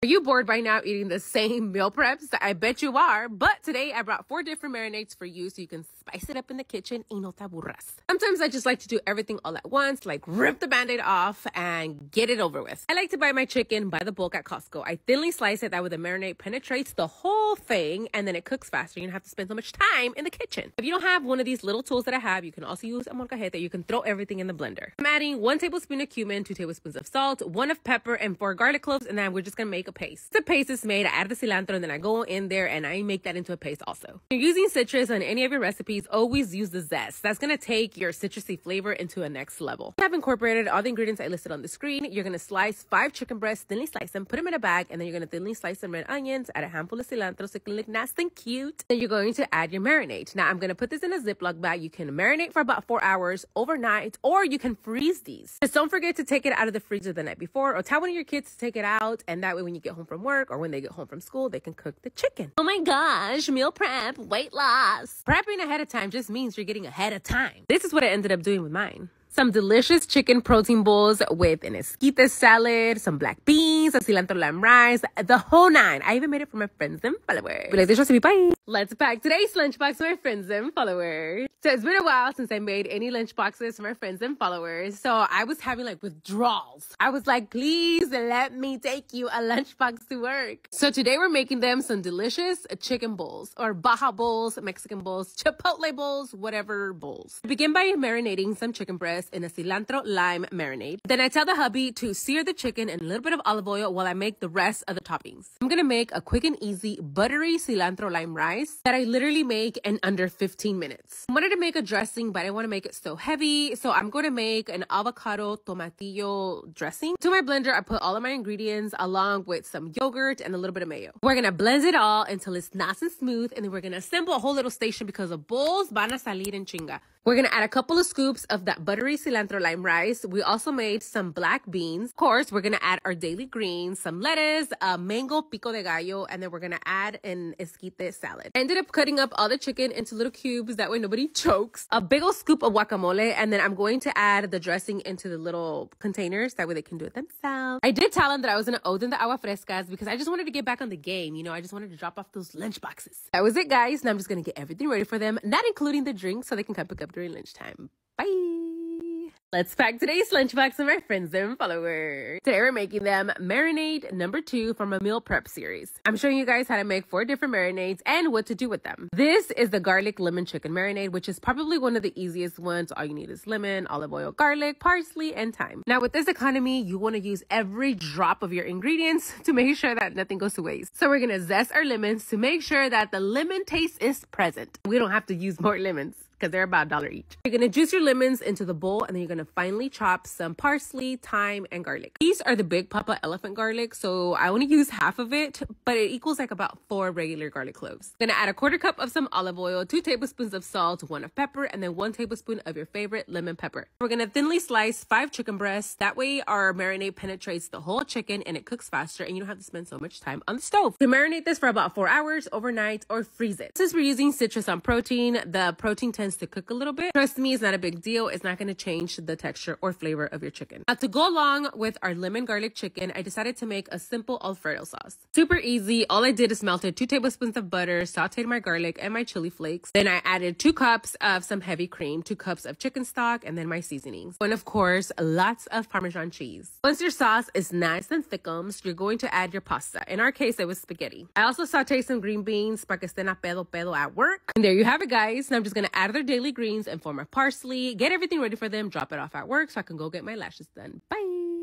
Are you bored by now eating the same meal preps? I bet you are. But today I brought four different marinades for you so you can spice it up in the kitchen y no te aburras. Sometimes I just like to do everything all at once, like rip the band-aid off and get it over with. I like to buy my chicken by the bulk at Costco. I thinly slice it, that way the marinade penetrates the whole thing and then it cooks faster. You don't have to spend so much time in the kitchen. If you don't have one of these little tools that I have, you can also use a molcajete. You can throw everything in the blender. I'm adding one tablespoon of cumin, two tablespoons of salt, one of pepper, and four garlic cloves, and then we're just gonna make a paste. The paste is made, I add the cilantro, and then I go in there and I make that into a paste also. If you're using citrus on any of your recipes, always use the zest. That's gonna take your citrusy flavor into a next level. I have incorporated all the ingredients I listed on the screen. You're gonna slice five chicken breasts, thinly slice them, put them in a bag, and then you're gonna thinly slice some red onions, add a handful of cilantro so it can look nice and cute. Then you're going to add your marinade. Now I'm gonna put this in a Ziploc bag. You can marinate for about four hours overnight, or you can freeze these. Just don't forget to take it out of the freezer the night before, or tell one of your kids to take it out, and that way when you get home from work or when they get home from school, they can cook the chicken. Oh my gosh, meal prep, weight loss. Prepping ahead of time just means you're getting ahead of time. This is what I ended up doing with mine some delicious chicken protein bowls with an esquite salad, some black beans, a cilantro lime rice, the whole nine. I even made it for my friends and followers. Be like this recipe, bye. Let's pack today's lunchbox for my friends and followers. So it's been a while since I made any lunchboxes for my friends and followers. So I was having like withdrawals. I was like, please let me take you a lunchbox to work. So today we're making them some delicious chicken bowls or Baja bowls, Mexican bowls, Chipotle bowls, whatever bowls. We begin by marinating some chicken breast in a cilantro lime marinade. Then I tell the hubby to sear the chicken in a little bit of olive oil while I make the rest of the toppings. I'm gonna make a quick and easy buttery cilantro lime rice that I literally make in under 15 minutes. I wanted to make a dressing, but I want to make it so heavy. So I'm to make an avocado tomatillo dressing. To my blender, I put all of my ingredients along with some yogurt and a little bit of mayo. We're gonna blend it all until it's nice and smooth, and then we're gonna assemble a whole little station because the bowls van a salir en chinga. We're gonna add a couple of scoops of that buttery cilantro lime rice. We also made some black beans. Of course, we're gonna add our daily greens, some lettuce, a mango pico de gallo, and then we're gonna add an esquite salad. I ended up cutting up all the chicken into little cubes. That way nobody chokes. A big old scoop of guacamole, and then I'm going to add the dressing into the little containers. That way they can do it themselves. I did tell them that I was gonna owe them the agua frescas because I just wanted to get back on the game. You know, I just wanted to drop off those lunch boxes. That was it, guys. Now I'm just gonna get everything ready for them, not including the drinks, so they can come pick up during lunchtime. Bye. Let's pack today's lunchbox for my friends and followers. Today we're making them marinade number two from a meal prep series. I'm showing you guys how to make four different marinades and what to do with them. This is the garlic lemon chicken marinade, which is probably one of the easiest ones. All you need is lemon, olive oil, garlic, parsley, and thyme. Now with this economy, you want to use every drop of your ingredients to make sure that nothing goes to waste. So we're going to zest our lemons to make sure that the lemon taste is present. We don't have to use more lemons because they're about a dollar each. You're gonna juice your lemons into the bowl and then you're gonna finely chop some parsley, thyme, and garlic. These are the big papa elephant garlic, so I only use half of it, but it equals like about four regular garlic cloves. Gonna add a quarter cup of some olive oil, two tablespoons of salt, one of pepper, and then one tablespoon of your favorite lemon pepper. We're gonna thinly slice five chicken breasts. That way our marinade penetrates the whole chicken and it cooks faster and you don't have to spend so much time on the stove. To marinate this for about four hours overnight or freeze it. Since we're using citrus on protein, the protein tends to cook a little bit. Trust me, it's not a big deal. It's not going to change the texture or flavor of your chicken. Now, to go along with our lemon garlic chicken, I decided to make a simple Alfredo sauce. Super easy. All I did is melted two tablespoons of butter, sauteed my garlic and my chili flakes. Then I added two cups of some heavy cream, two cups of chicken stock, and then my seasonings. And of course, lots of Parmesan cheese. Once your sauce is nice and thickums, you're going to add your pasta. In our case, it was spaghetti. I also sauteed some green beans para que estén a pedo pedo at work. And there you have it, guys. Now I'm just going to add their daily greens and form of parsley, get everything ready for them, drop it off at work so I can go get my lashes done. Bye.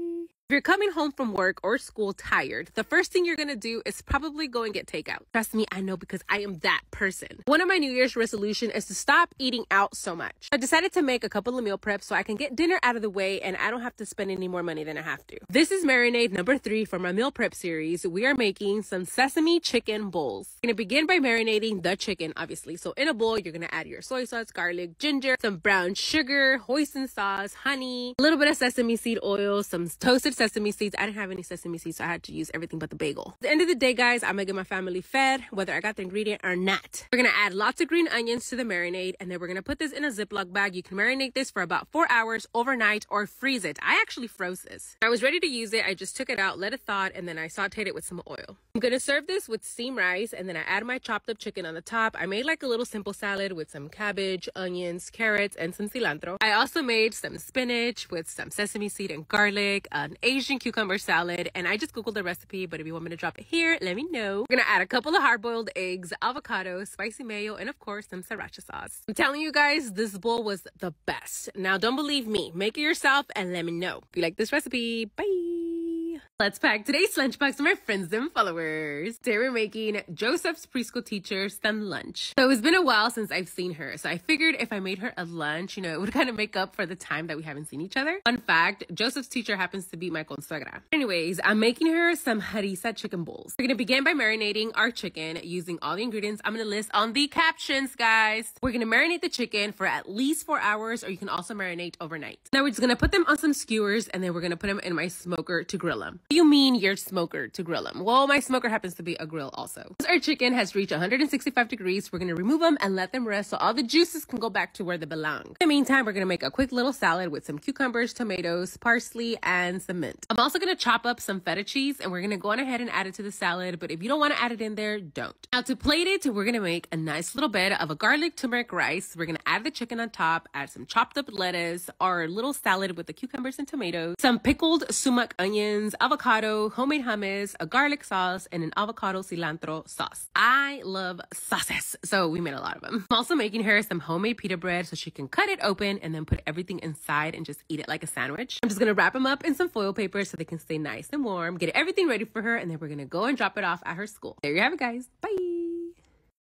If you're coming home from work or school tired, the first thing you're gonna do is probably go and get takeout. Trust me, I know because I am that person. One of my New Year's resolution is to stop eating out so much. I decided to make a couple of meal preps so I can get dinner out of the way and I don't have to spend any more money than I have to. This is marinade number three from my meal prep series. We are making some sesame chicken bowls. Gonna begin by marinating the chicken, obviously. So in a bowl, you're gonna add your soy sauce, garlic, ginger, some brown sugar, hoisin sauce, honey, a little bit of sesame seed oil, some toasted sesame seeds. I didn't have any sesame seeds, so I had to use everything but the bagel. At the end of the day, guys, I'm gonna get my family fed, whether I got the ingredient or not. We're gonna add lots of green onions to the marinade, and then we're gonna put this in a Ziploc bag. You can marinate this for about four hours overnight or freeze it. I actually froze this. I was ready to use it. I just took it out, let it thaw, and then I sauteed it with some oil. I'm gonna serve this with steamed rice, and then I add my chopped up chicken on the top. I made like a little simple salad with some cabbage, onions, carrots, and some cilantro. I also made some spinach with some sesame seed and garlic, an Asian cucumber salad, and I just googled the recipe, but if you want me to drop it here, let me know. We're gonna add a couple of hard-boiled eggs, avocado, spicy mayo, and of course some sriracha sauce. I'm telling you guys, this bowl was the best. Now don't believe me, make it yourself and let me know. If you like this recipe, bye! Let's pack today's lunchbox for my friends and followers. Today we're making Joseph's preschool teacher some lunch. So it's been a while since I've seen her. So I figured if I made her a lunch, you know, it would kind of make up for the time that we haven't seen each other. Fun fact, Joseph's teacher happens to be my consuegra. Anyways, I'm making her some harissa chicken bowls. We're gonna begin by marinating our chicken using all the ingredients I'm gonna list on the captions, guys. We're gonna marinate the chicken for at least four hours, or you can also marinate overnight. Now we're just gonna put them on some skewers and then we're gonna put them in my smoker to grill them you mean your smoker to grill them? Well, my smoker happens to be a grill also. Our chicken has reached 165 degrees. We're to remove them and let them rest so all the juices can go back to where they belong. In the meantime, we're to make a quick little salad with some cucumbers, tomatoes, parsley, and some mint. I'm also to chop up some feta cheese and we're to go on ahead and add it to the salad. But if you don't want to add it in there, don't. Now to plate it, we're to make a nice little bed of a garlic turmeric rice. We're to add the chicken on top, add some chopped up lettuce, our little salad with the cucumbers and tomatoes, some pickled sumac onions, avocado avocado, homemade hummus, a garlic sauce, and an avocado cilantro sauce. I love sauces, so we made a lot of them. I'm also making her some homemade pita bread so she can cut it open and then put everything inside and just eat it like a sandwich. I'm just gonna wrap them up in some foil paper so they can stay nice and warm, get everything ready for her, and then we're gonna go and drop it off at her school. There you have it, guys. Bye.